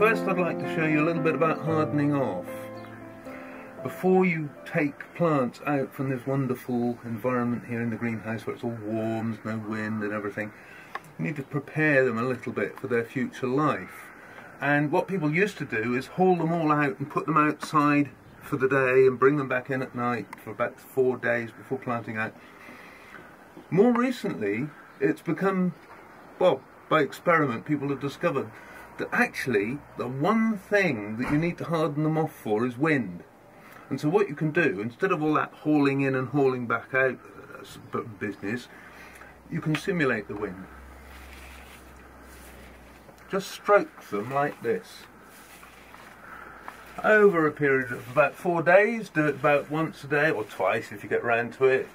First I'd like to show you a little bit about hardening off. Before you take plants out from this wonderful environment here in the greenhouse where it's all warm, there's no wind and everything, you need to prepare them a little bit for their future life. And what people used to do is haul them all out and put them outside for the day and bring them back in at night for about four days before planting out. More recently, it's become, well, by experiment, people have discovered that actually the one thing that you need to harden them off for is wind. And so what you can do, instead of all that hauling in and hauling back out uh, business, you can simulate the wind. Just stroke them like this. Over a period of about four days, do it about once a day, or twice if you get round to it.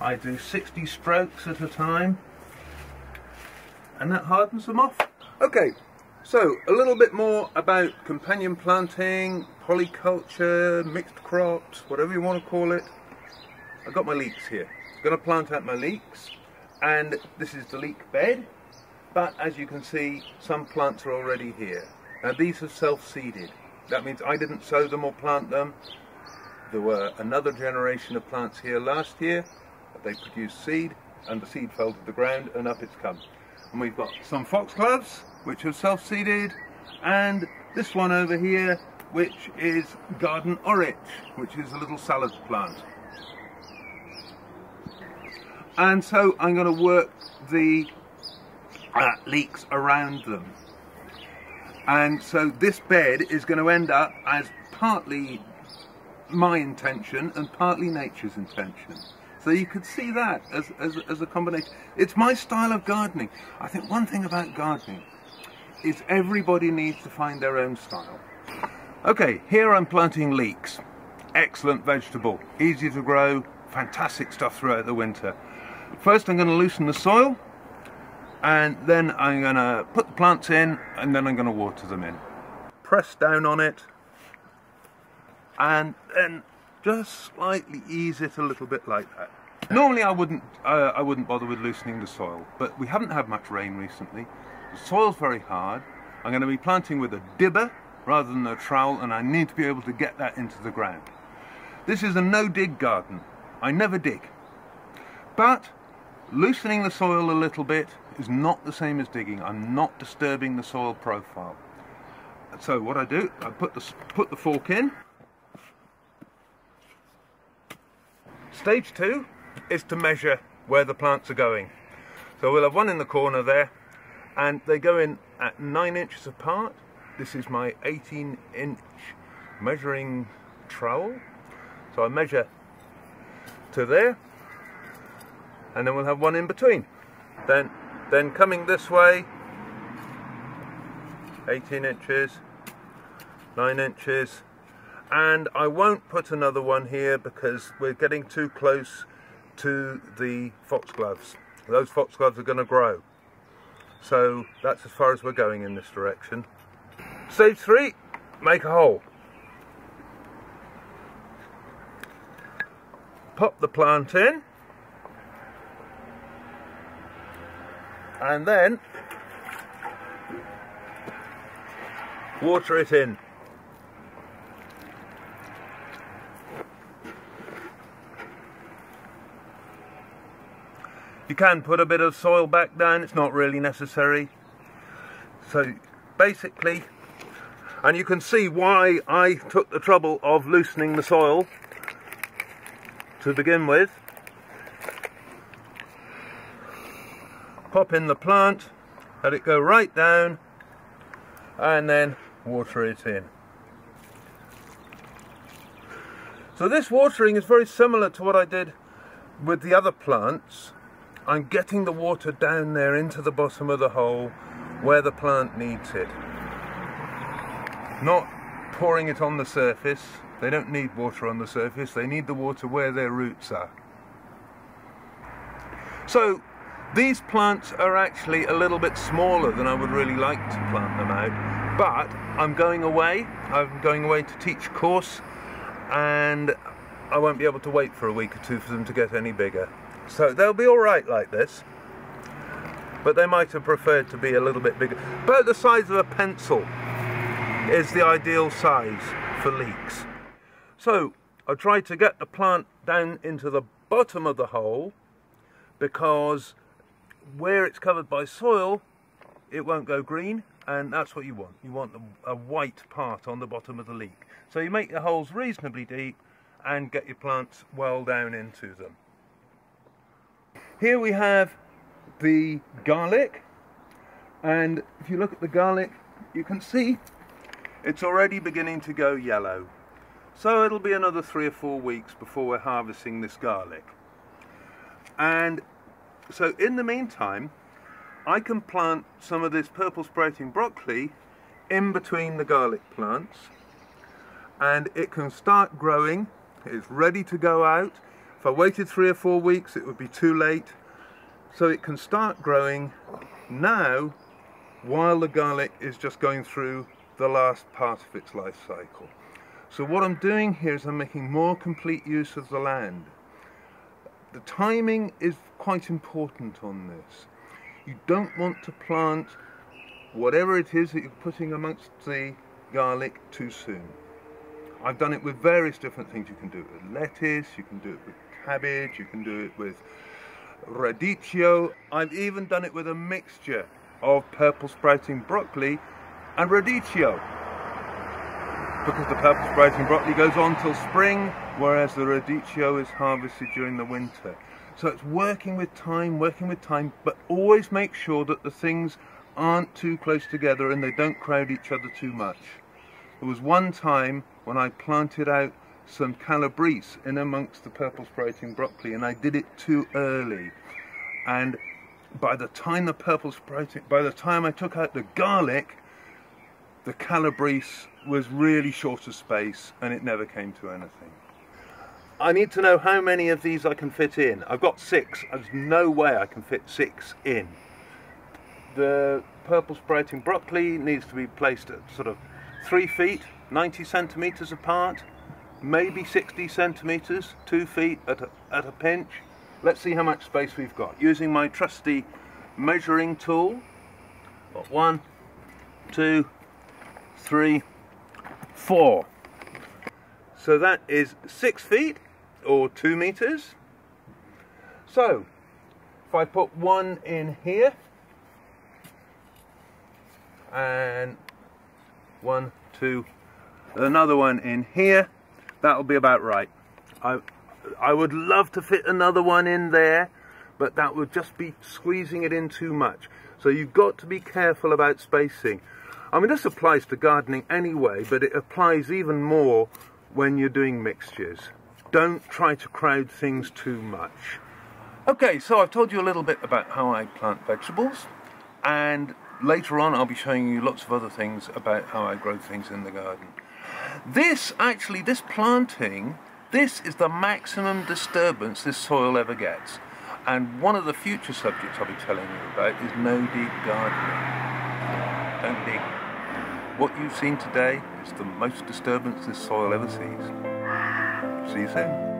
I do 60 strokes at a time, and that hardens them off. Okay, so, a little bit more about companion planting, polyculture, mixed crops, whatever you want to call it. I've got my leeks here. I'm going to plant out my leeks, and this is the leek bed, but as you can see, some plants are already here. Now these are self-seeded. That means I didn't sow them or plant them. There were another generation of plants here last year, they produced seed, and the seed fell to the ground, and up it's come. And we've got some foxgloves, which are self-seeded, and this one over here, which is garden orache, which is a little salad plant. And so I'm going to work the uh, leeks around them. And so this bed is going to end up as partly my intention and partly nature's intention. So you could see that as, as, as a combination. It's my style of gardening. I think one thing about gardening is everybody needs to find their own style. Okay, here I'm planting leeks. Excellent vegetable, easy to grow, fantastic stuff throughout the winter. First I'm going to loosen the soil and then I'm going to put the plants in and then I'm going to water them in. Press down on it and then just slightly ease it a little bit like that. Normally I wouldn't, uh, I wouldn't bother with loosening the soil, but we haven't had much rain recently. The soil's very hard. I'm going to be planting with a dibber rather than a trowel and I need to be able to get that into the ground. This is a no-dig garden. I never dig. But loosening the soil a little bit is not the same as digging. I'm not disturbing the soil profile. So what I do, I put the, put the fork in Stage two is to measure where the plants are going. So we'll have one in the corner there and they go in at nine inches apart. This is my 18 inch measuring trowel. So I measure to there and then we'll have one in between. Then, then coming this way, 18 inches, 9 inches, and I won't put another one here because we're getting too close to the foxgloves. Those foxgloves are going to grow. So that's as far as we're going in this direction. Stage three, make a hole. Pop the plant in. And then water it in. You can put a bit of soil back down, it's not really necessary. So basically, and you can see why I took the trouble of loosening the soil to begin with. Pop in the plant, let it go right down, and then water it in. So this watering is very similar to what I did with the other plants I'm getting the water down there into the bottom of the hole where the plant needs it. Not pouring it on the surface. They don't need water on the surface, they need the water where their roots are. So these plants are actually a little bit smaller than I would really like to plant them out, but I'm going away. I'm going away to teach a course and I won't be able to wait for a week or two for them to get any bigger. So they'll be all right like this. But they might have preferred to be a little bit bigger. About the size of a pencil. is the ideal size for leeks. So I tried to get the plant down into the bottom of the hole because where it's covered by soil it won't go green and that's what you want. You want a, white part on the bottom of the leek. So you make the holes reasonably deep and get your plants well down into them. Here we have the garlic and if you look at the garlic you can see it's already beginning to go yellow. So it'll be another three or four weeks before we're harvesting this garlic. And so in the meantime I can plant some of this purple sprouting broccoli in between the garlic plants and it can start growing it's ready to go out if I waited three or four weeks it would be too late. So it can start growing. Now while the garlic is just going through the last part of its life cycle. So what I'm doing here is I'm making more complete use of the land. The timing is quite important on this. You don't want to plant whatever it is that you're putting amongst the garlic too soon. I've done it with various different things. You can do it with lettuce, you can do it with cabbage, you can do it with radicchio. I've even done it with a mixture of purple sprouting broccoli and radicchio. Because the purple sprouting broccoli goes on till spring, whereas the radicchio is harvested during the winter. So it's working with time, working with time, but always make sure that the things aren't too close together and they don't crowd each other too much. There was one time when I planted out some calabrese in amongst the purple sprouting broccoli and I did it too early. And by the time the purple sprouting, by the time I took out the garlic, the calabrese was really short of space and it never came to anything. I need to know how many of these I can fit in. I've got six. There's no way I can fit six in. The purple sprouting broccoli needs to be placed at sort of three feet, 90 centimeters apart, maybe 60 centimeters, two feet at a, at a pinch. Let's see how much space we've got. Using my trusty measuring tool. Got one, two, three, four. So that is six feet or two meters. So if I put one in here and one, two, another one in here, that'll be about right. I, I would love to fit another one in there, but that would just be squeezing it in too much. So you've got to be careful about spacing. I mean, this applies to gardening anyway, but it applies even more when you're doing mixtures don't try to crowd things too much. Okay, so I've told you a little bit about how I plant vegetables, and later on I'll be showing you lots of other things about how I grow things in the garden. This, actually, this planting, this is the maximum disturbance this soil ever gets. And one of the future subjects I'll be telling you about is no-dig gardening. Don't dig. What you've seen today is the most disturbance this soil ever sees. See you soon.